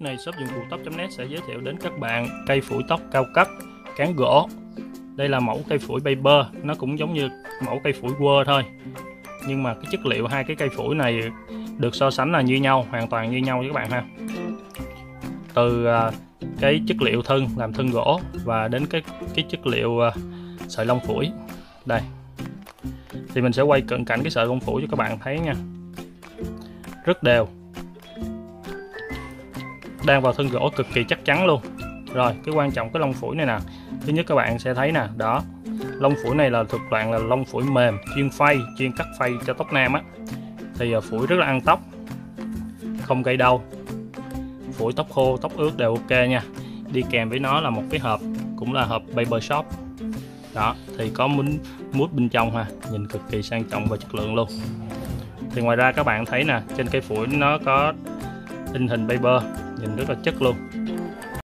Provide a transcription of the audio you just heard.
clip này shop dụng cụ tóc.net sẽ giới thiệu đến các bạn cây phủi tóc cao cấp cán gỗ. Đây là mẫu cây phủi paper, nó cũng giống như mẫu cây phủi quơ thôi. Nhưng mà cái chất liệu hai cái cây phủi này được so sánh là như nhau, hoàn toàn như nhau với các bạn ha. Từ à, cái chất liệu thân làm thân gỗ và đến cái cái chất liệu à, sợi lông phủi. Đây. Thì mình sẽ quay cận cảnh cái sợi lông phủi cho các bạn thấy nha. Rất đều đang vào thân gỗ cực kỳ chắc chắn luôn. Rồi cái quan trọng cái lông phủi này nè. Thứ nhất các bạn sẽ thấy nè đó. Lông phủi này là thuộc loại là lông phủi mềm chuyên phay chuyên cắt phay cho tóc nam á. Thì à, phủi rất là ăn tóc. Không gây đau. Phủi tóc khô tóc ướt đều ok nha. Đi kèm với nó là một cái hộp cũng là hộp paper shop. Đó thì có mút mút bên trong ha nhìn cực kỳ sang trọng và chất lượng luôn. Thì ngoài ra các bạn thấy nè trên cây phủi nó có in hình paper nhìn rất là chất luôn.